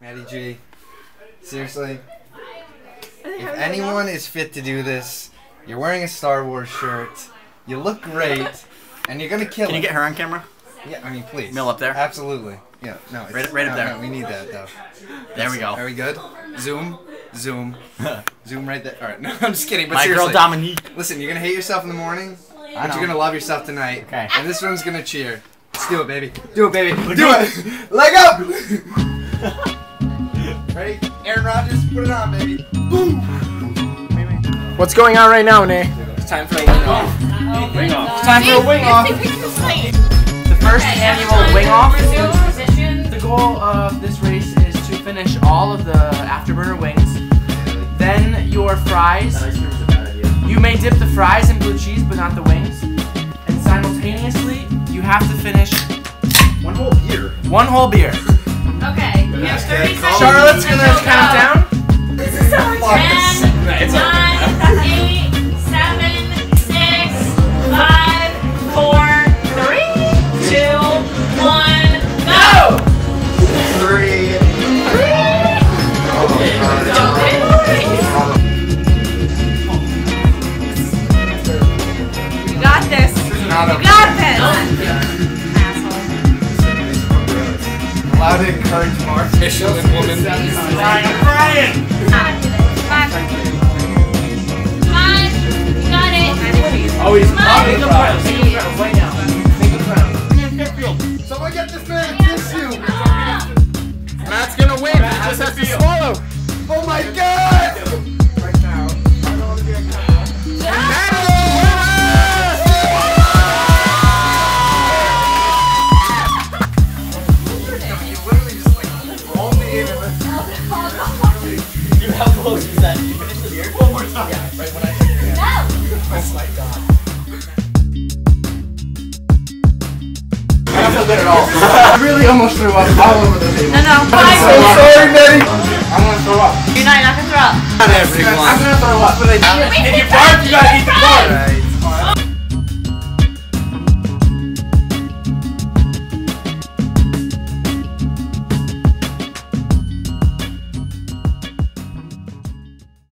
Maddie G. Seriously, if anyone is fit to do this, you're wearing a Star Wars shirt. You look great, and you're gonna kill Can you it. get her on camera? Yeah, I mean, please. Mill up there? Absolutely. Yeah. No. it's- Right- right up no, there. no, we need that though. There we go. Are we good? Zoom. Zoom. Zoom right there. All right. No, I'm just kidding. But My seriously, girl Dominique. listen, you're gonna hate yourself in the morning, I but you're gonna love yourself tonight. Okay. And this one's gonna cheer. Let's do it, baby. Do it, baby. Do it. Leg up. Ready? Aaron Rodgers, put it on, baby. What's going on right now, Nay? It's time for a wing off. Wing off. Time for a wing off. The first annual wing off. The goal of this race is to finish all of the afterburner wings. Then your fries. You may dip the fries in blue cheese, but not the wings. And simultaneously, you have to finish One whole beer. one whole beer. Okay, we have 30 seconds. Charlotte's gonna until count down. This is so Ten, It's nine, eight, seven, six, five, four, three, two, one, go! Three. You got this. You a got this. Asshole. allowed to encourage Mark. Michelin woman. Brian, Brian. Come on. Come on. You got it. Oh, he's Come on. Make a crown. Make a crown right now. Make a crown. Someone get this man a tissue. How close is that? You finished the beer? One more time. Yeah, right when I hit your hand. Oh my god. I don't feel good at all. I really almost threw up all over the table. No, no. I'm Five so sorry, Betty. I'm gonna throw up. You're not, you're not gonna throw up. Not everyone. I'm gonna throw up. But I If you